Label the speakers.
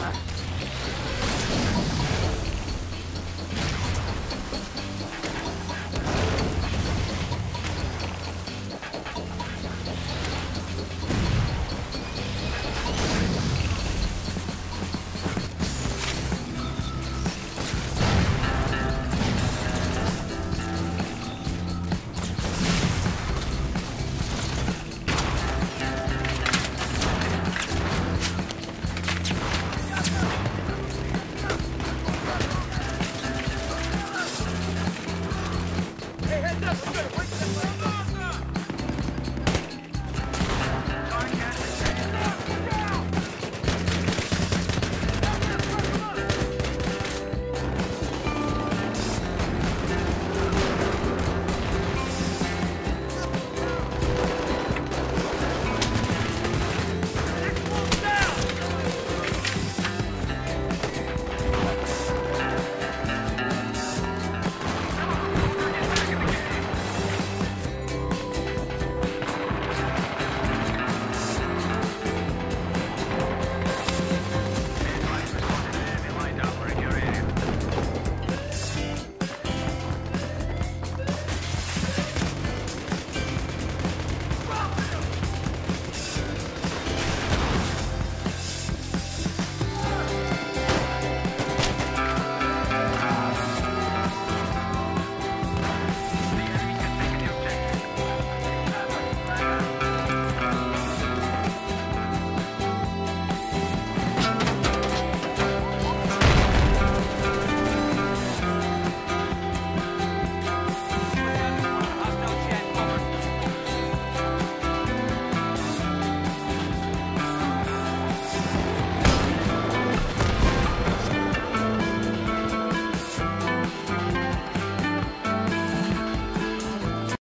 Speaker 1: much.
Speaker 2: Just